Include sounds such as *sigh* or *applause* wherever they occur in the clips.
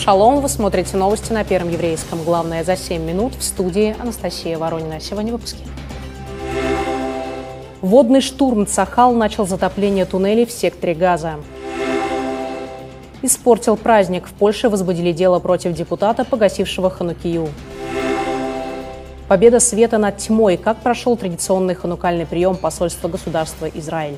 Шалом, вы смотрите новости на Первом еврейском. Главное за 7 минут в студии Анастасия Воронина. Сегодня в выпуске. Водный штурм Цахал начал затопление туннелей в секторе Газа. Испортил праздник. В Польше возбудили дело против депутата, погасившего Ханукию. Победа света над тьмой. Как прошел традиционный ханукальный прием посольства государства Израиль?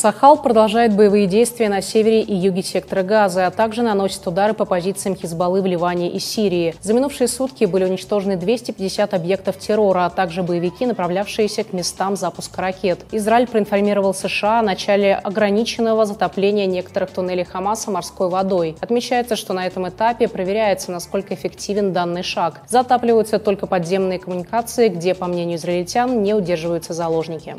Сахал продолжает боевые действия на севере и юге сектора Газа, а также наносит удары по позициям Хизбаллы в Ливане и Сирии. За минувшие сутки были уничтожены 250 объектов террора, а также боевики, направлявшиеся к местам запуска ракет. Израиль проинформировал США о начале ограниченного затопления некоторых туннелей Хамаса морской водой. Отмечается, что на этом этапе проверяется, насколько эффективен данный шаг. Затапливаются только подземные коммуникации, где, по мнению израильтян, не удерживаются заложники.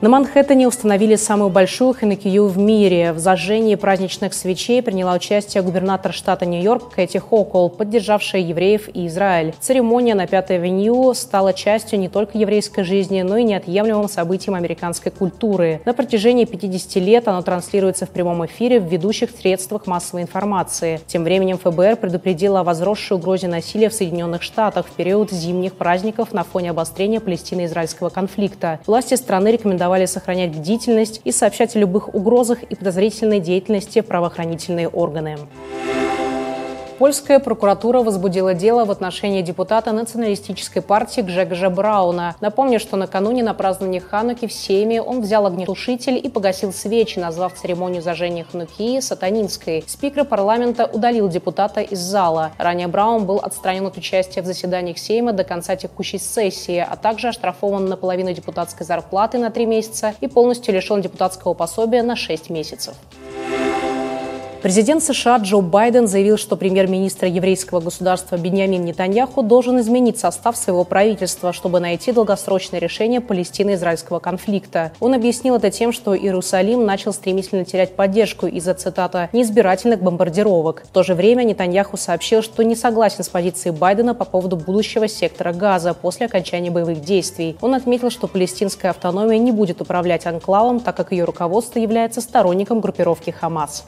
На Манхэттене установили самую большую ханекию в мире. В зажжении праздничных свечей приняла участие губернатор штата Нью-Йорк Кэти Хокол, поддержавшая евреев и Израиль. Церемония на Пятой авеню стала частью не только еврейской жизни, но и неотъемлемым событием американской культуры. На протяжении 50 лет оно транслируется в прямом эфире в ведущих средствах массовой информации. Тем временем ФБР предупредило о возросшей угрозе насилия в Соединенных Штатах в период зимних праздников на фоне обострения палестино-израильского конфликта. Власти страны рекомендовали рекомендовали сохранять бдительность и сообщать о любых угрозах и подозрительной деятельности правоохранительные органы. Польская прокуратура возбудила дело в отношении депутата националистической партии Гжегожа Брауна. Напомню, что накануне на праздновании Хануки в Сейме он взял огнетушитель и погасил свечи, назвав церемонию зажжения Ханукии сатанинской. Спикер парламента удалил депутата из зала. Ранее Браун был отстранен от участия в заседаниях Сейма до конца текущей сессии, а также оштрафован на половину депутатской зарплаты на три месяца и полностью лишен депутатского пособия на шесть месяцев. Президент США Джо Байден заявил, что премьер-министр еврейского государства Беньямин Нетаньяху должен изменить состав своего правительства, чтобы найти долгосрочное решение палестино-израильского конфликта. Он объяснил это тем, что Иерусалим начал стремительно терять поддержку из-за, цитата, «неизбирательных бомбардировок». В то же время Нетаньяху сообщил, что не согласен с позицией Байдена по поводу будущего сектора Газа после окончания боевых действий. Он отметил, что палестинская автономия не будет управлять анклавом, так как ее руководство является сторонником группировки «Хамас».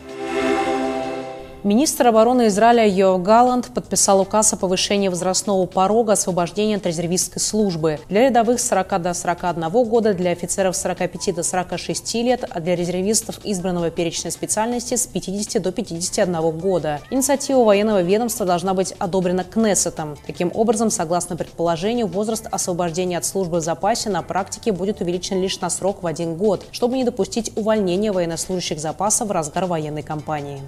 Министр обороны Израиля Йоав Галланд подписал указ о повышении возрастного порога освобождения от резервистской службы для рядовых с 40 до 41 года, для офицеров с 45 до 46 лет, а для резервистов избранного перечня специальности с 50 до 51 года. Инициатива военного ведомства должна быть одобрена Кнессетом. Таким образом, согласно предположению, возраст освобождения от службы в запасе на практике будет увеличен лишь на срок в один год, чтобы не допустить увольнения военнослужащих запаса в разгар военной кампании.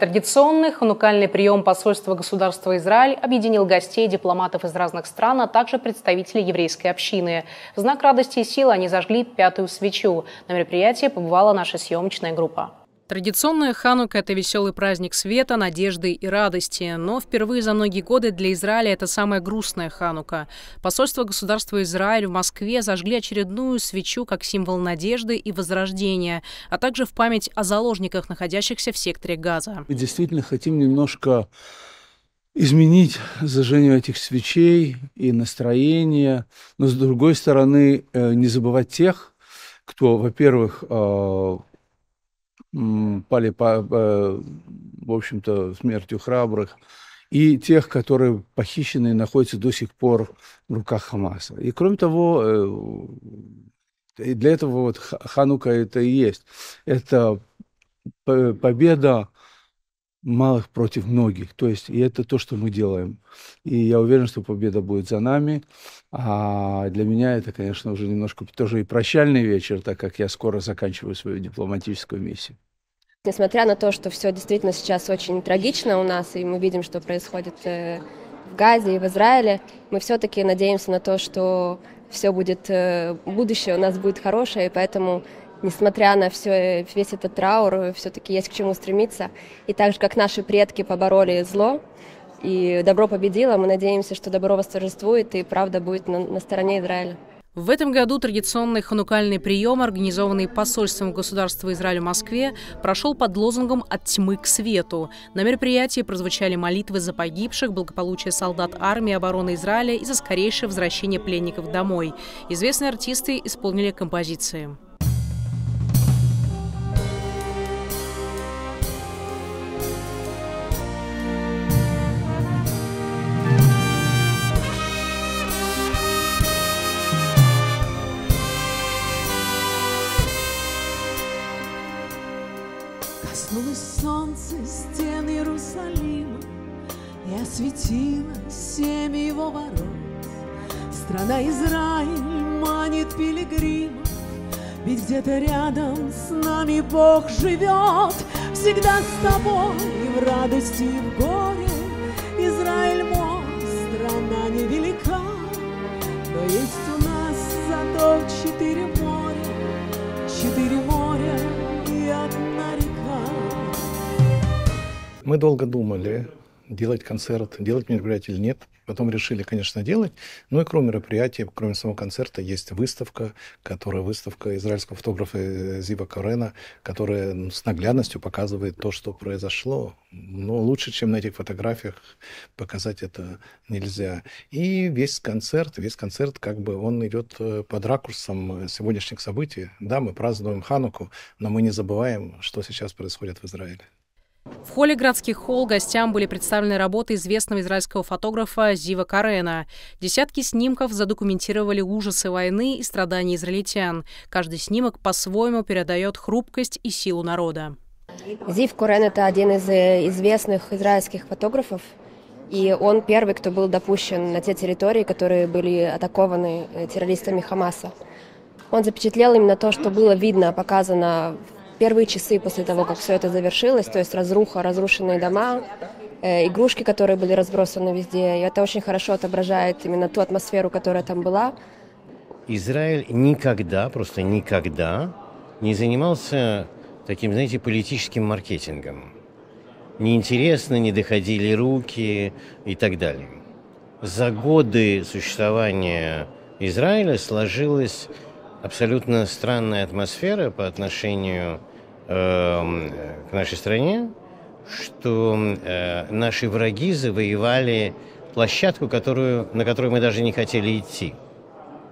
Традиционный ханукальный прием посольства государства Израиль объединил гостей дипломатов из разных стран, а также представителей еврейской общины. В знак радости и силы они зажгли пятую свечу. На мероприятии побывала наша съемочная группа. Традиционная Ханука – это веселый праздник света, надежды и радости. Но впервые за многие годы для Израиля это самая грустная Ханука. Посольство государства Израиль в Москве зажгли очередную свечу как символ надежды и возрождения, а также в память о заложниках, находящихся в секторе Газа. Мы действительно хотим немножко изменить зажжение этих свечей и настроение, но с другой стороны э, не забывать тех, кто, во-первых, э, пали, по, э, в общем-то, смертью храбрых, и тех, которые похищены и находятся до сих пор в руках Хамаса. И кроме того, э, для этого вот Ханука это и есть. Это победа малых против многих. То есть, и это то, что мы делаем. И я уверен, что победа будет за нами. А для меня это, конечно, уже немножко тоже и прощальный вечер, так как я скоро заканчиваю свою дипломатическую миссию. Несмотря на то, что все действительно сейчас очень трагично у нас, и мы видим, что происходит э, в Газе и в Израиле, мы все-таки надеемся на то, что все будет, э, будущее у нас будет хорошее, и поэтому несмотря на все, весь этот траур, все-таки есть к чему стремиться. И так же, как наши предки побороли зло, и добро победило, мы надеемся, что добро восторжествует, и правда будет на, на стороне Израиля. В этом году традиционный ханукальный прием, организованный посольством государства Израиль в Москве, прошел под лозунгом «От тьмы к свету». На мероприятии прозвучали молитвы за погибших, благополучие солдат армии обороны Израиля и за скорейшее возвращение пленников домой. Известные артисты исполнили композиции. Солнце стен Иерусалима И осветило семь его ворот. Страна Израиль манит пилигримов, Ведь где-то рядом с нами Бог живет, Всегда с тобой и в радости, и в горе. Израиль мой, страна невелика, Но есть у нас зато четыре моря, Четыре моря Мы долго думали, делать концерт, делать мероприятие или нет. Потом решили, конечно, делать. Ну и кроме мероприятия, кроме самого концерта, есть выставка, которая выставка израильского фотографа э, Зива Корена, которая с наглядностью показывает то, что произошло. Но лучше, чем на этих фотографиях, показать это нельзя. И весь концерт, весь концерт, как бы он идет э, под ракурсом сегодняшних событий. Да, мы празднуем Хануку, но мы не забываем, что сейчас происходит в Израиле. В холле городских холл гостям были представлены работы известного израильского фотографа Зива Карена. Десятки снимков задокументировали ужасы войны и страдания израильтян. Каждый снимок по-своему передает хрупкость и силу народа. Зив Карен это один из э, известных израильских фотографов. И он первый, кто был допущен на те территории, которые были атакованы э, террористами Хамаса. Он запечатлел именно то, что было видно, показано первые часы после того, как все это завершилось, то есть разруха, разрушенные дома, э, игрушки, которые были разбросаны везде. И это очень хорошо отображает именно ту атмосферу, которая там была. Израиль никогда, просто никогда не занимался таким, знаете, политическим маркетингом. Неинтересно, не доходили руки и так далее. За годы существования Израиля сложилась абсолютно странная атмосфера по отношению к нашей стране, что э, наши враги завоевали площадку, которую, на которую мы даже не хотели идти.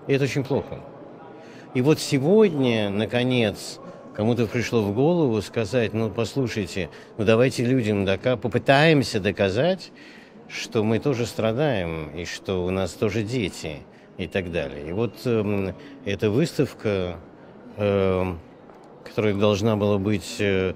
И это очень плохо. И вот сегодня, наконец, кому-то пришло в голову сказать, ну, послушайте, ну, давайте людям дока попытаемся доказать, что мы тоже страдаем, и что у нас тоже дети, и так далее. И вот э, эта выставка э, которая должна была быть, э,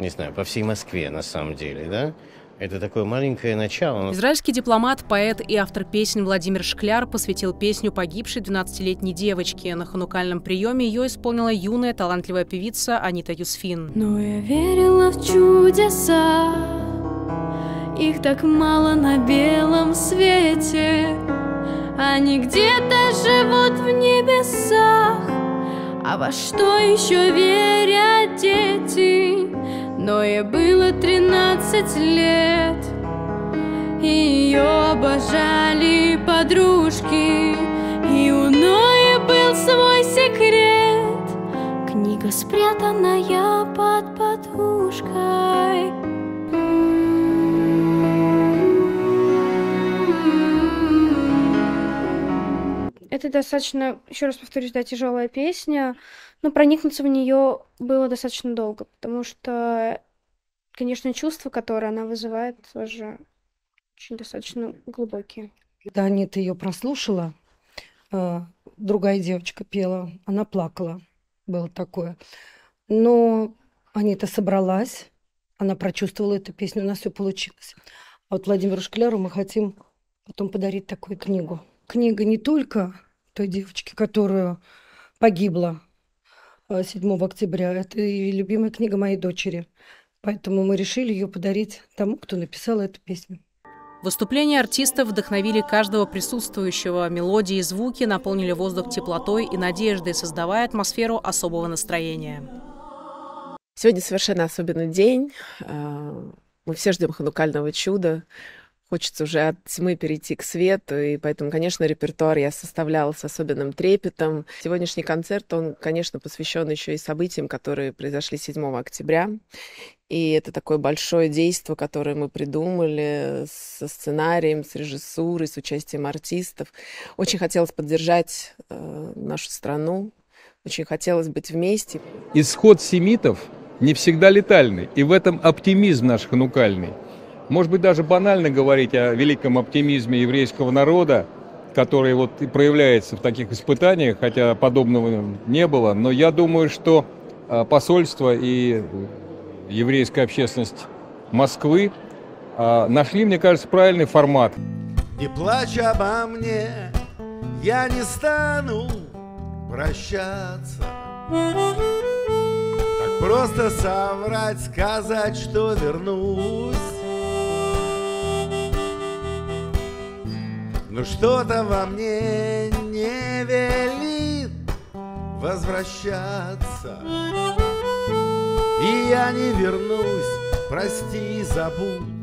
не знаю, по всей Москве на самом деле, да? Это такое маленькое начало. Израильский дипломат, поэт и автор песен Владимир Шкляр посвятил песню погибшей 12-летней девочке. На ханукальном приеме ее исполнила юная талантливая певица Анита Юсфин. Но я верила в чудеса, их так мало на белом свете. Они где-то живут в небесах, а во что еще верят дети? Но ей было тринадцать лет. И ее обожали подружки. И у Ноя был свой секрет. Книга, спрятанная под подушкой Это достаточно, еще раз повторюсь, да, тяжелая песня, но проникнуться в нее было достаточно долго, потому что, конечно, чувства, которые она вызывает, тоже очень достаточно глубокие. Когда Анита ее прослушала, э, другая девочка пела, она плакала, было такое. Но Анита собралась, она прочувствовала эту песню, у нас все получилось. А вот Владимиру Шкляру мы хотим потом подарить такую книгу книга не только той девочки, которая погибла 7 а, октября, это и любимая книга моей дочери. Поэтому мы решили ее подарить тому, кто написал эту песню. Выступления артистов вдохновили каждого присутствующего. Мелодии и звуки наполнили воздух теплотой и надеждой, создавая атмосферу особого настроения. Сегодня совершенно особенный день. А, мы все ждем ханукального чуда. Хочется уже от тьмы перейти к свету, и поэтому, конечно, репертуар я составляла с особенным трепетом. Сегодняшний концерт, он, конечно, посвящен еще и событиям, которые произошли 7 октября. И это такое большое действие, которое мы придумали со сценарием, с режиссурой, с участием артистов. Очень хотелось поддержать э, нашу страну, очень хотелось быть вместе. Исход семитов не всегда летальный, и в этом оптимизм наш ханукальный. Может быть, даже банально говорить о великом оптимизме еврейского народа, который вот и проявляется в таких испытаниях, хотя подобного не было. Но я думаю, что а, посольство и еврейская общественность Москвы, а, нашли, мне кажется, правильный формат. Не плачь обо мне, я не стану прощаться. Так просто соврать, сказать, что вернусь. Но что-то во мне не велит возвращаться. И я не вернусь, прости, забудь.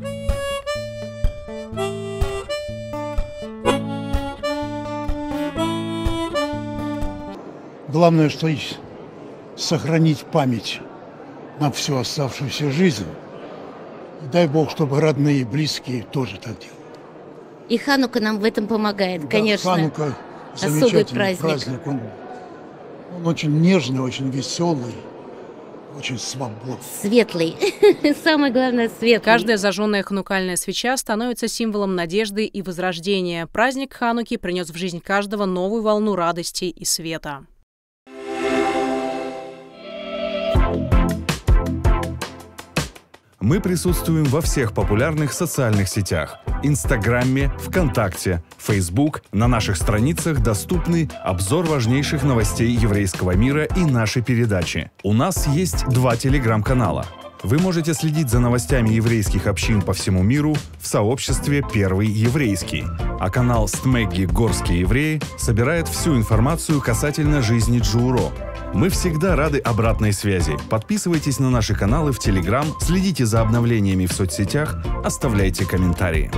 Главное, что сохранить память на всю оставшуюся жизнь. Дай Бог, чтобы родные и близкие тоже так делали. И Ханука нам в этом помогает, Да, конечно. Ханука Особый замечательный праздник. Он, он очень нежный, очень веселый, очень свободный. Светлый. *laughs* Самое главное, светлый. Каждая зажженная ханукальная свеча становится символом надежды и возрождения. Праздник Хануки принес в жизнь каждого новую волну радости и света. Мы присутствуем во всех популярных социальных сетях. Инстаграме, ВКонтакте, Фейсбук. На наших страницах доступны обзор важнейших новостей еврейского мира и наши передачи. У нас есть два телеграм-канала. Вы можете следить за новостями еврейских общин по всему миру в сообществе «Первый еврейский». А канал «Стмегги. Горские евреи» собирает всю информацию касательно жизни Джуро. Мы всегда рады обратной связи. Подписывайтесь на наши каналы в Телеграм, следите за обновлениями в соцсетях, оставляйте комментарии.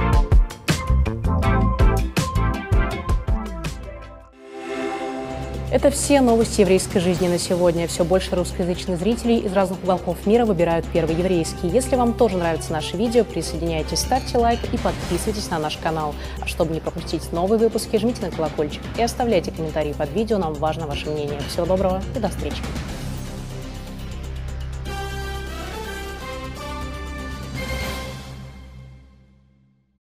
Это все новости еврейской жизни на сегодня. Все больше русскоязычных зрителей из разных уголков мира выбирают первый еврейский. Если вам тоже нравятся наши видео, присоединяйтесь, ставьте лайк и подписывайтесь на наш канал. А чтобы не пропустить новые выпуски, жмите на колокольчик и оставляйте комментарии под видео. Нам важно ваше мнение. Всего доброго и до встречи.